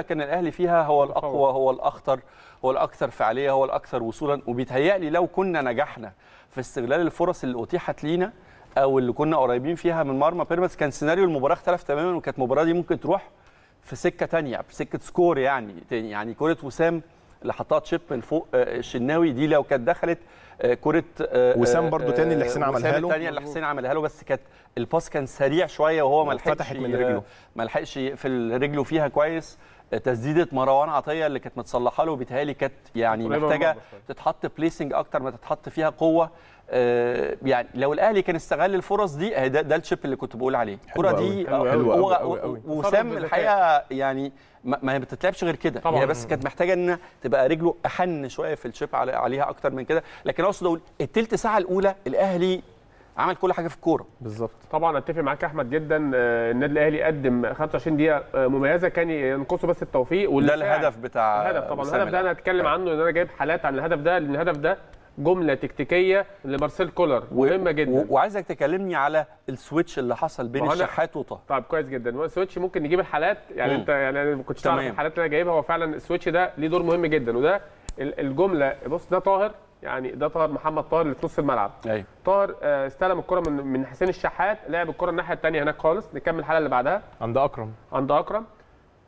كان الأهلي فيها هو الأقوى هو الأخطر هو الأكثر فعالية هو الأكثر وصولا وبيتهيألي لو كنا نجحنا في استغلال الفرص اللي أتيحت لينا أو اللي كنا قريبين فيها من مرمى بيراميدز كان سيناريو المباراة اختلف تماما وكانت المباراة دي ممكن تروح في سكة تانية في سكة score يعني تاني يعني كرة وسام اللي حطها chip من فوق آه، الشناوي دي لو كانت دخلت آه، كرة آه، وسام برضو تاني اللي حسين عملها وسام له. الثانية اللي حسين عملها له بس كانت ال pass كان سريع شوية وهو ما لحقش فتحت من رجله. ما لحقش يقفل رجله فيها كويس تسديدة مروان عطية اللي كانت متصلحة له بيتهيألي كانت يعني محتاجة. تتحط placing أكتر ما تتحط فيها قوة آه، يعني لو الأهلي كان استغل الفرص دي ده, ده ال chip اللي كنت بقول عليه الكرة دي. وسام الحقيقة يعني ما ما هي بتتلعبش غير كده. هي بس كانت محتاجة ان تبقى رجله أحن شوية في ال chip عليها أكتر من كده لكن أقصد أقول التلت ساعة الأولى الأهلي عمل كل حاجة في الكورة. بالظبط. طبعا أتفق معاك يا أحمد جدا آه، النادي الأهلي قدم 25 دقيقة آه، مميزة كان ينقصه بس التوفيق ده الهدف بتاع الهدف طبعا. الهدف ده أنا هتكلم عنه إن أنا جايب حالات عن الهدف ده لأن الهدف ده جملة تكتيكية لمارسيل كولر و- مهمة جدا. و- وعايزك تكلمني على ال switch اللي حصل بين أنا- الشحات وطه طيب كويس جدا. switch ممكن نجيب الحالات يعني مم. أنت يعني أنا ما كنتش تعرف. الحالات اللي أنا جايبها. هو فعلا ال switch ده ليه دور مهم جدا وده ال- الجملة بص ده طاهر يعني ده طاهر محمد طاهر اللي في نص الملعب. أيوه طاهر آه، استلم الكرة من من حسين الشحات لعب الكرة الناحية الثانية هناك خالص. نكمل الحاله اللي بعدها. عند أكرم. عند أكرم.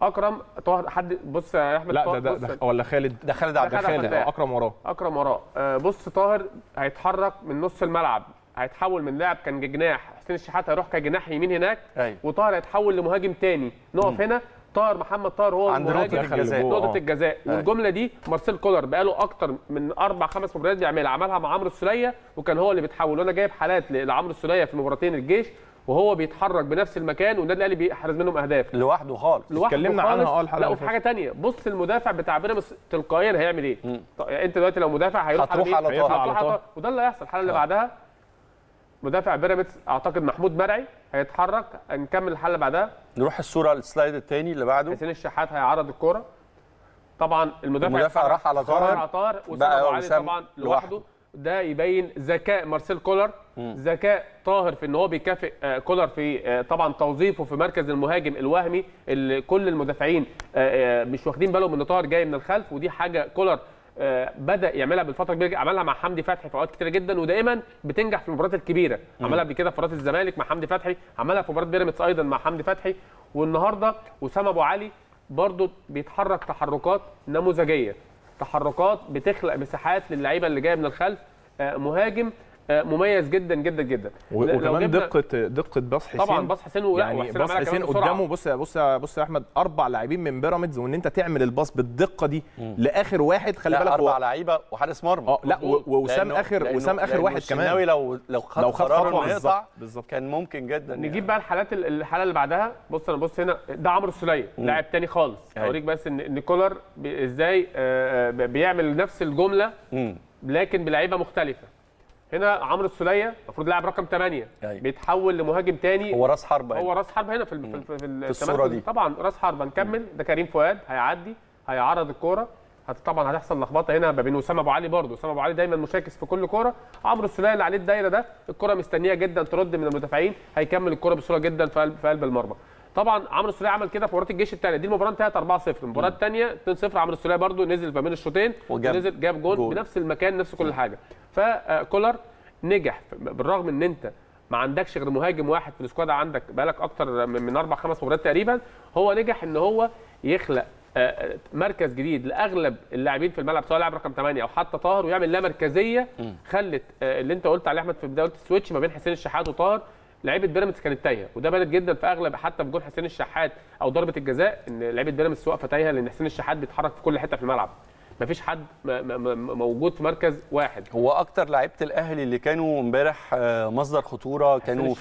أكرم طاهر حد بص يا أحمد لا طاهر ده, ده, ده ولا خالد؟ ده خالد عبد الخالق أكرم وراه. أكرم وراه. آه، بص طاهر هيتحرك من نص الملعب هيتحول من لاعب كان جناح حسين الشحات هيروح كجناح يمين هناك أيوه وطاهر هيتحول لمهاجم تاني. نقف هنا. طاهر محمد طاهر هو عند نقطة الجزاء. نقطة آه. الجزاء أيوة. والجملة دي مارسيل كولر بقاله أكتر من أربع خمس مباريات بيعملها عملها مع عمرو السولية وكان هو اللي بيتحول وأنا جايب حالات لعمرو السولية في مباراتين الجيش وهو بيتحرك بنفس المكان والنادي الاهلي بيحرز منهم أهداف لوحده خالص لوحده اتكلمنا خالص. عنها آه الحلقة لا اللي وفي حاجة تانية بص المدافع بتاع بيراميدز تلقائيا هيعمل إيه؟ طيب أنت دلوقتي لو مدافع هيروح هتروح؟ على. طه وده اللي هيحصل الحالة اللي آه. بعدها مدافع بيراميدز أعتقد محمود مرعي هيتحرك. نكمل الحاله اللي بعدها. نروح الصورة السلايد الثاني اللي بعده. حسين الشحات هيعرض الكورة. طبعا المدافع المدافع. راح على. راح على طاهر وسام علي طبعا لوحده. ده يبين ذكاء مارسيل كولر. ذكاء طاهر في إن هو بيكافئ آه، كولر في آه، طبعا توظيفه في مركز المهاجم الوهمي اللي كل المدافعين آه، مش واخدين بالهم إن طاهر جاي من الخلف. ودي حاجة كولر بدأ يعملها بالفترة الكبيرة عملها مع حمدي فتحي في أوقات كتيرة جدا ودائما بتنجح في المباريات الكبيرة. عملها قبل كده في مباراة الزمالك مع حمدي فتحي عملها في مباراة بيراميدز أيضا مع حمدي فتحي والنهاردة وسام أبو علي برضه بيتحرك تحركات نموذجية تحركات بتخلق مساحات للعيبة اللي جاية من الخلف. آه، مهاجم آه، مميز جدا جدا جدا وكمان جبنا- دقه دقة باص حسين طبعا باص حسين ولا يعني باص حسين. قدامه بص بص يا بص يا أحمد أربع لاعبين من بيراميدز وإن أنت تعمل الباص بالدقة دي لآخر واحد خلي بالك أربع لعيبة وحارس مرمى آه لا و- ووسام اخر وسام آخر لأنه واحد الشناوي كمان لو لو خد لو خد يقطع بالظبط، بالظبط. كان ممكن جدا نجيب يعني. بقى الحالات ال- الحالة اللي بعدها بص أنا بص هنا ده عمرو السوليه لاعب تاني خالص أيوة. اوريك بس ان كولر إزاي آه، آه، بيعمل نفس الجملة مم. لكن بلعيبة مختلفة هنا عمرو السولية المفروض لاعب رقم 8 أيوة. بيتحول لمهاجم تاني. هو راس حربة هو. راس حربة هنا في ال- في, ال- في, ال- الصورة التمركز. دي. طبعا راس حربة. نكمل. ده كريم فؤاد هيعدي هيعرض الكورة. طبعا هتحصل لخبطة هنا ما بين وسام أبو علي برضه. وسام أبو علي دايما مشاكس في كل كورة. عمرو السولية اللي عليه الدايرة ده الكورة مستنية جدا ترد من المدافعين. هيكمل الكورة بسهوله جدا في قلب في قلب المرمى. طبعا عمرو السوليه عمل كده في مباراه الجيش الثانية دي المباراه انتهت 4-0 المباراه الثانية 2-0 عمرو السوليه برضه نزل ما بين الشوطين وجاب ونزل جاب goal goal. بنفس المكان نفس كل حاجة. فكولر نجح بالرغم ان انت ما عندكش غير مهاجم واحد في ال squad عندك بقالك أكتر من من أربع خمس مباريات تقريبا هو نجح ان هو يخلق آه، آه، مركز جديد لأغلب اللاعبين في الملعب سواء لاعب رقم 8 أو حتى طاهر ويعمل لا مركزية خلت آه، اللي انت قلت عليه أحمد في بداية ال switch ما بين حسين الشحات وطاهر لعيبة بيراميدز كانت تايهة وده بانت جدا في أغلب حتى في جول حسين الشحات أو ضربة الجزاء إن لعيبة بيراميدز واقفه تايهه لأن حسين الشحات بيتحرك في كل حتة في الملعب مفيش حد موجود في مركز واحد هو أكتر لعيبة الأهلي اللي كانوا امبارح آه، مصدر خطورة كانوا.